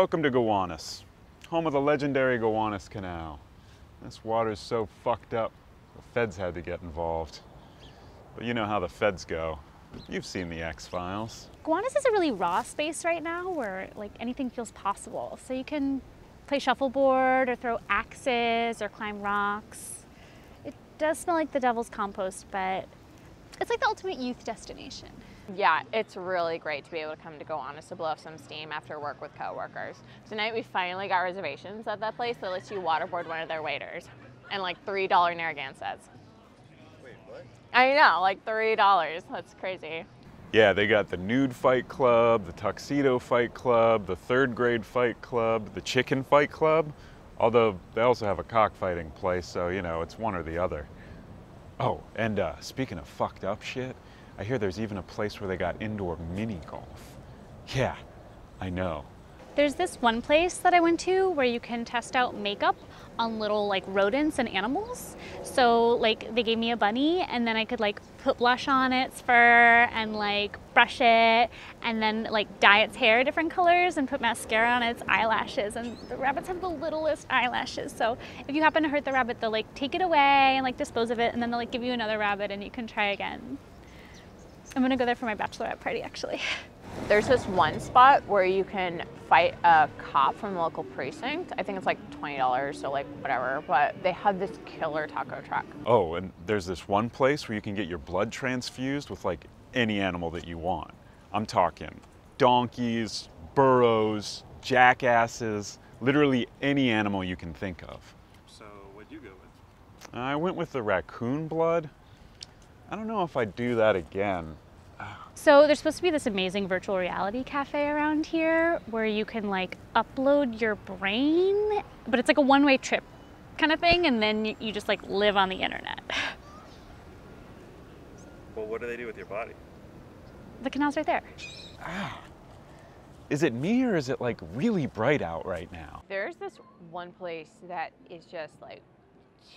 Welcome to Gowanus, home of the legendary Gowanus Canal. This water's so fucked up, the feds had to get involved. But you know how the feds go. You've seen the X-Files. Gowanus is a really raw space right now where like anything feels possible. So you can play shuffleboard or throw axes or climb rocks. It does smell like the devil's compost, but it's like the ultimate youth destination. Yeah, it's really great to be able to come to go Gowanus to blow off some steam after work with coworkers. Tonight we finally got reservations at that place that lets you waterboard one of their waiters and like $3 Narragansetts. Wait, what? I know, like $3. That's crazy. Yeah, they got the nude fight club, the tuxedo fight club, the third grade fight club, the chicken fight club. Although they also have a cockfighting place, so you know, it's one or the other. Oh, and uh, speaking of fucked up shit, I hear there's even a place where they got indoor mini golf. Yeah, I know. There's this one place that I went to where you can test out makeup on little like rodents and animals. So like they gave me a bunny and then I could like put blush on its fur and like brush it and then like dye its hair different colors and put mascara on its eyelashes and the rabbits have the littlest eyelashes. So if you happen to hurt the rabbit, they'll like take it away and like dispose of it and then they'll like give you another rabbit and you can try again. I'm gonna go there for my bachelorette party actually. There's this one spot where you can fight a cop from the local precinct. I think it's like $20, so like whatever, but they have this killer taco truck. Oh, and there's this one place where you can get your blood transfused with like any animal that you want. I'm talking donkeys, burros, jackasses, literally any animal you can think of. So, what'd you go with? I went with the raccoon blood. I don't know if I'd do that again. So there's supposed to be this amazing virtual reality cafe around here where you can like upload your brain, but it's like a one-way trip kind of thing, and then you, you just like live on the internet. Well, what do they do with your body? The canal's right there. Ah. Is it me or is it like really bright out right now? There's this one place that is just like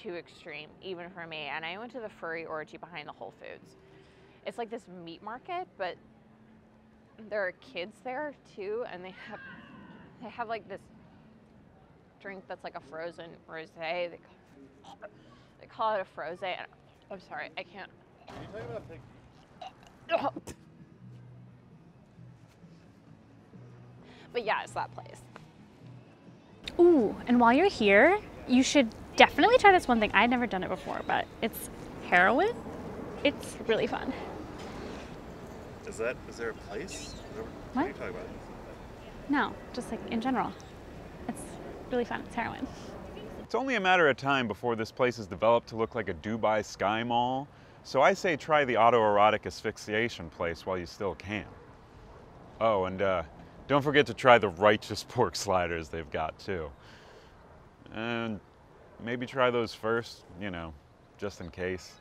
too extreme, even for me. And I went to the furry orgy behind the Whole Foods. It's like this meat market, but there are kids there too, and they have they have like this drink that's like a frozen rosé. They call, they call it a frosé. And I'm sorry, I can't. Are you talking about pig? But yeah, it's that place. Ooh, and while you're here, you should definitely try this one thing. I'd never done it before, but it's heroin. It's really fun. Is that, is there a place? What, What? are you talking about? No, just like in general. It's really fun. It's heroin. It's only a matter of time before this place is developed to look like a Dubai Sky Mall. So I say try the autoerotic asphyxiation place while you still can. Oh, and uh, don't forget to try the righteous pork sliders they've got too. And maybe try those first, you know, just in case.